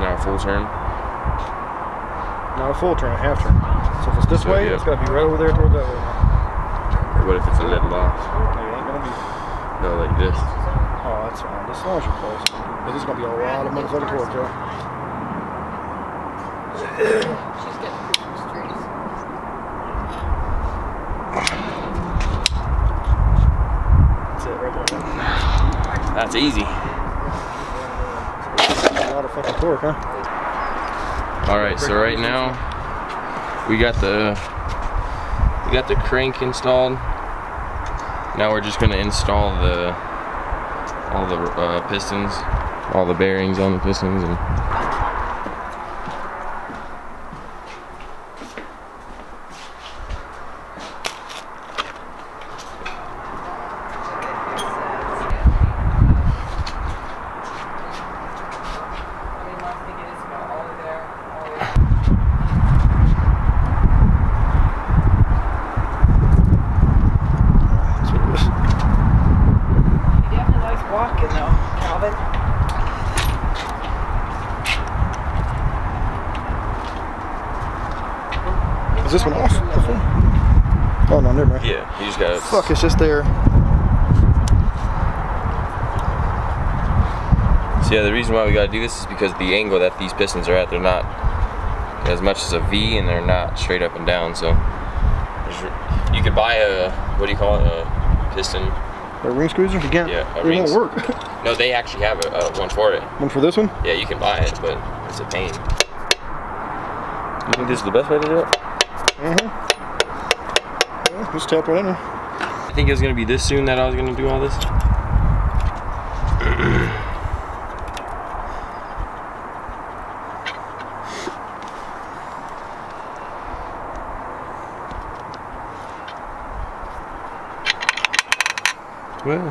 Now a full turn. Not a full turn, a half turn. So if it's this So, way, yeah. it's got to be right over there toward that way. now. What if it's a little off? It ain't gonna be. No, like this. Oh, that's fine. As long as you're close. This is gonna be a lot of motherfucking torque, Joe. She's getting Christmas trees. That's it right there. That's easy. A lot of fucking torque, huh? All right, so right now we got the we got the crank installed. Now we're just gonna install the all the uh, pistons, all the bearings on the pistons, and I mean, last thing it is about all the way there, all the way That's what it is. He definitely likes walking though, Calvin. Is this one off? Oh no, never mind. yeah, you just gotta Fuck, it's just there. So yeah, the reason why we gotta do this is because the angle that these pistons are at, they're not as much as a V, and they're not straight up and down. So you could buy a what do you call it, a piston? A ring squeezer? Again. Yeah, it won't work. No, they actually have a, a one for it. one for this one? Yeah, you can buy it, but it's a pain. You think this is the best way to do it? Mm-hmm. Yeah, just tap right in there. I think it was gonna be this soon that I was gonna do all this. Well.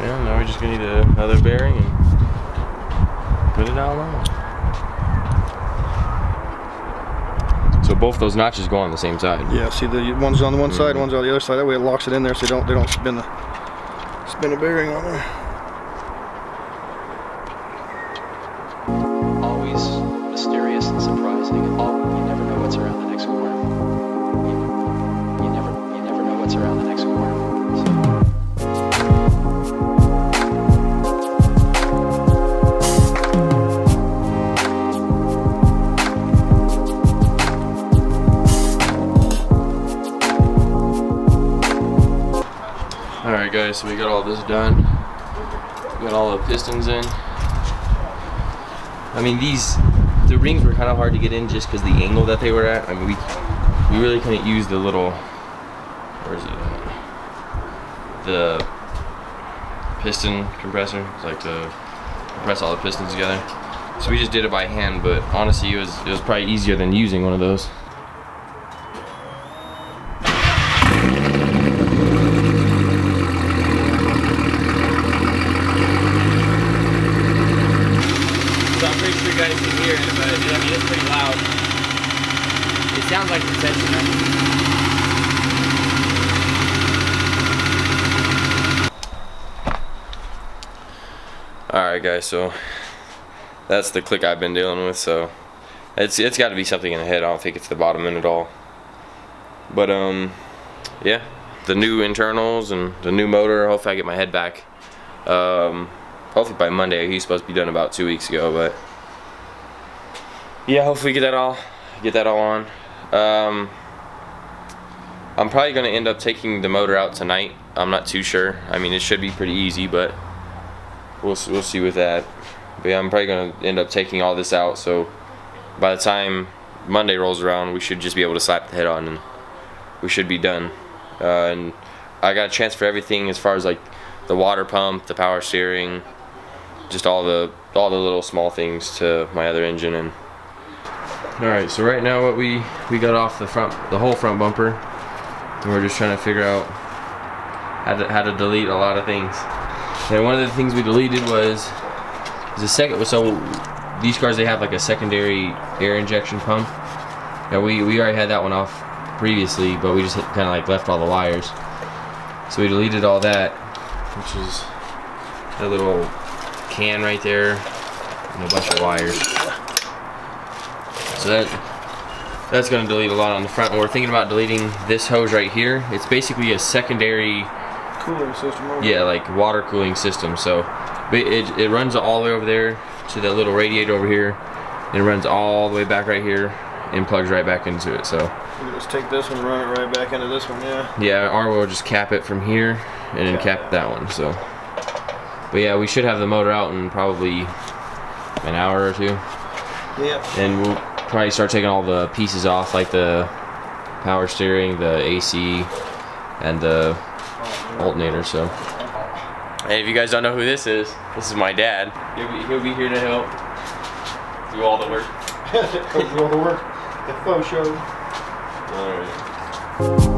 Yeah, now we're just gonna need another bearing and put it all on. So both those notches go on the same side. Yeah, see the one's on the one Mm-hmm. side, one's on the other side. That way it locks it in there so they don't they don't spin the spin the bearing on there. Alright guys, so we got all this done. We got all the pistons in. I mean these, the rings were kind of hard to get in just because the angle that they were at. I mean we, we really couldn't use the little, where is it? The piston compressor, it's like to compress all the pistons together. So we just did it by hand, but honestly it was, it was probably easier than using one of those. So I'm pretty sure you guys can hear it, but I mean it's pretty loud. It sounds like compression. man. Alright guys, so that's the click I've been dealing with, so it's it's gotta be something in the head. I don't think it's the bottom end at all. But um yeah. The new internals and the new motor, hopefully I get my head back. Um hopefully by Monday. He's supposed to be done about two weeks ago, but yeah, hopefully get that all get that all on. Um, I'm probably gonna end up taking the motor out tonight. I'm not too sure. I mean, it should be pretty easy, but we'll we'll see with that. But yeah, I'm probably gonna end up taking all this out. So by the time Monday rolls around, we should just be able to slap the head on and we should be done. Uh, and I got a chance for everything as far as like the water pump, the power steering, just all the all the little small things to my other engine and all right so right now what we we got off the front the whole front bumper and we're just trying to figure out how to, how to delete a lot of things. And one of the things we deleted was the second so these cars they have like a secondary air injection pump. And we we already had that one off previously but we just kind of like left all the wires. So we deleted all that which is a little can right there, and a bunch of wires. So that that's going to delete a lot on the front. And we're thinking about deleting this hose right here. It's basically a secondary, Cooling system over yeah, like water cooling system. So it, it runs all the way over there to that little radiator over here. And it runs all the way back right here and plugs right back into it. So just take this one run it right back into this one, yeah. yeah, or we'll just cap it from here and then Cap cap that one. So, but yeah, we should have the motor out in probably an hour or two, Yep. and we'll probably start taking all the pieces off, like the power steering, the AC, and the alternator. So, hey, if you guys don't know who this is, this is my dad. He'll be, he'll be here to help do all the work. do all the work. The faux show. All right.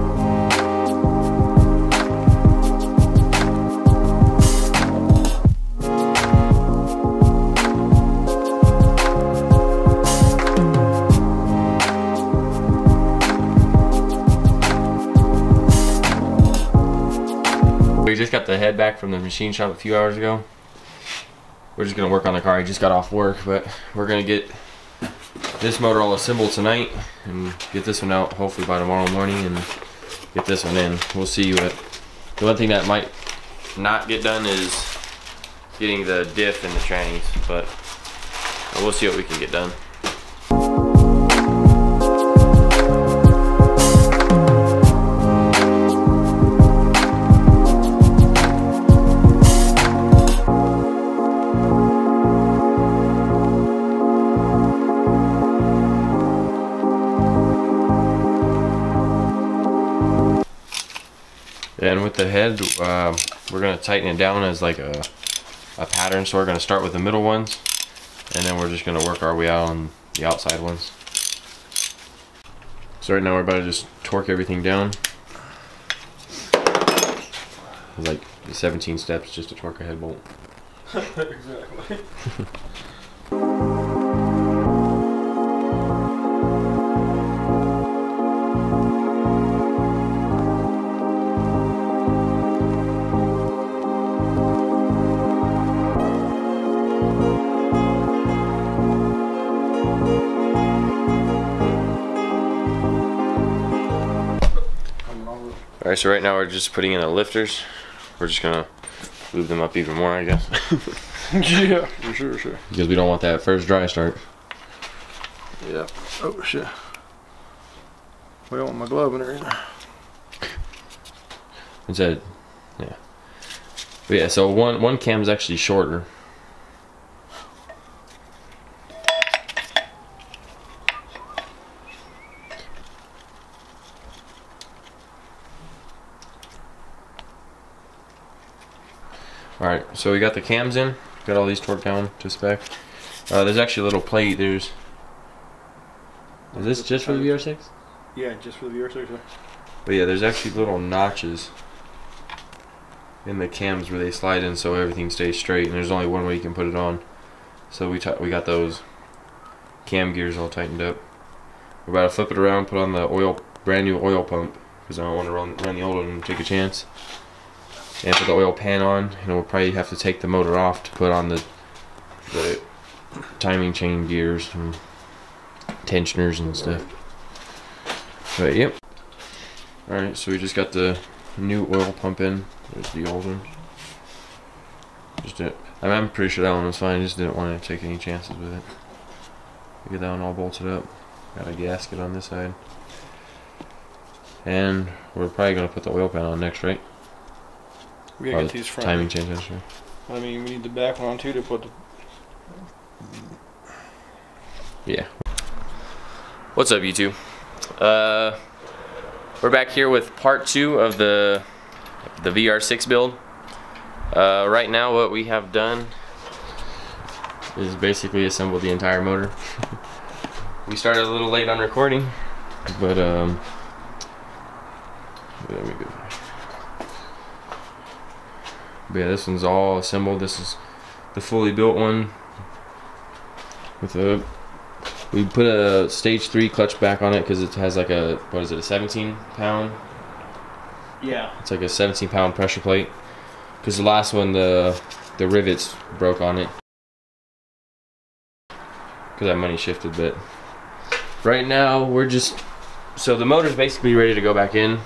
From the machine shop a few hours ago. We're just gonna work on the car. He just got off work, but we're gonna get this motor all assembled tonight and get this one out hopefully by tomorrow morning and get this one in. We'll see what the one thing that might not get done is getting the diff and the trannies, but we'll see what we can get done. And with the head, um, we're gonna tighten it down as like a, a pattern. So we're gonna start with the middle ones, and then we're just gonna work our way out on the outside ones. So right now we're about to just torque everything down. It's like 17 steps just to torque a head bolt. exactly. All right, so right now we're just putting in the lifters. We're just gonna lube them up even more, I guess, yeah, for sure, for sure. because we don't want that first dry start. Yeah. Oh shit. We don't want my glove in there either. Instead, yeah. But yeah, so one one cam's actually shorter. So we got the cams in. Got all these torqued down to spec. Uh, there's actually a little plate. There's. Is this just for the VR6? Yeah, just for the VR6. yeah. But yeah, there's actually little notches in the cams where they slide in so everything stays straight, and there's only one way you can put it on. So we we got those cam gears all tightened up. We're about to flip it around, put on the oil, brand new oil pump, because I don't want to run, run the old one and take a chance. And put the oil pan on, and we'll probably have to take the motor off to put on the the timing chain gears and tensioners and stuff. But yep. Alright, so we just got the new oil pump in. There's the old one. Just did, I I'm pretty sure that one was fine. I Just didn't want to take any chances with it. Get that one all bolted up. Got a gasket on this side. And we're probably gonna put the oil pan on next, right? We gotta the get these front. timing chain tester. I mean, we need the back one on too to put the. Yeah. What's up, YouTube? Uh, we're back here with part two of the the VR6 build. Uh, right now, what we have done is basically assembled the entire motor. we started a little late on recording, but um, let me go. But yeah, this one's all assembled. This is the fully built one with a we put a stage three clutch back on it because it has like a what is it a 17 pound Yeah. it's like a 17 pound pressure plate because the last one the the rivets broke on it because that money shifted. But right now we're just so the motor's basically ready to go back in,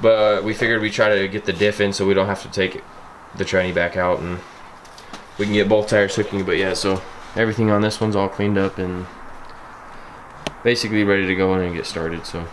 but we figured we try to get the diff in so we don't have to take the tranny back out and we can get both tires hooking. But yeah, so everything on this one's all cleaned up and basically ready to go in and get started. So.